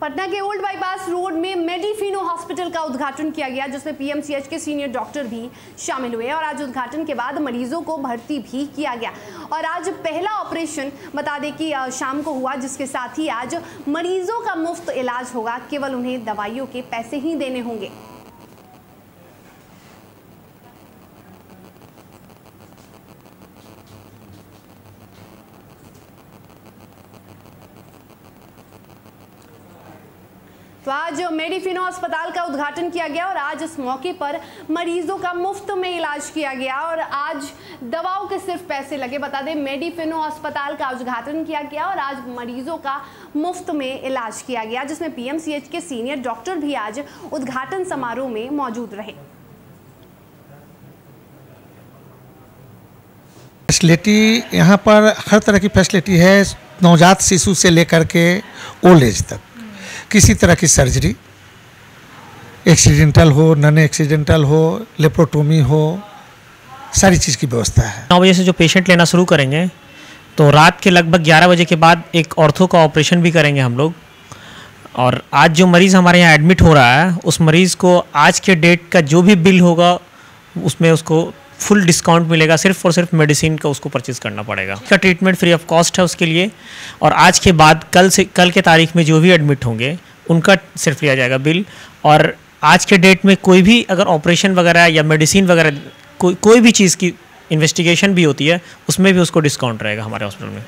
पटना के old bypass road में मेडिफिनो hospital का उद्घाटन किया गया, जिसमें पीएमसीएच के सीनियर डॉक्टर भी शामिल हुए और आज उद्घाटन के बाद मरीजों को भर्ती भी किया गया। और आज पहला ऑपरेशन बता दें कि शाम को हुआ, जिसके साथ ही आज मरीजों का मुफ़्त इलाज होगा। केवल उन्हें दवाइयों के पैसे ही देने होंगे। तो आज मेडिफिनो अस्पताल का उद्घाटन किया गया और आज इस मौके पर मरीजों का मुफ़्त में इलाज किया गया और आज दवाओं के सिर्फ़ पैसे लगे। बता दें, मेडिफिनो अस्पताल का उद्घाटन किया गया और आज मरीजों का मुफ़्त में इलाज किया गया, जिसमें पीएमसीएच के सीनियर डॉक्टर भी आज उद्घाटन समारोह में मौजूद रहे। फैसिलिटी, यहाँ पर हर तरह की फैसिलिटी है, नवजात शिशु से लेकर के ओल्ड एज तक। किसी तरह की सर्जरी। एक्सीडेंटल हो, नन एक्सीडेंटल हो, लेप्रोटोमी हो, सारी चीज़ की व्यवस्था है। नौ बजे से जो पेशेंट लेना शुरू करेंगे तो रात के लगभग ग्यारह बजे के बाद एक ऑर्थो का ऑपरेशन भी करेंगे हम लोग। और आज जो मरीज़ हमारे यहाँ एडमिट हो रहा है, उस मरीज़ को आज के डेट का जो भी बिल होगा, उसमें उसको फुल डिस्काउंट मिलेगा सिर्फ़ और सिर्फ़ मेडिसिन का उसको परचेज करना पड़ेगा। इसका ट्रीटमेंट फ्री ऑफ़ कॉस्ट है उसके लिए। और आज के बाद कल से, कल के तारीख में जो भी एडमिट होंगे, उनका सिर्फ़ लिया जाएगा बिल और आज के डेट में कोई भी अगर ऑपरेशन वगैरह या मेडिसिन वगैरह, कोई कोई भी चीज़ की इन्वेस्टिगेशन भी होती है, उसमें भी उसको डिस्काउंट रहेगा हमारे हॉस्पिटल में।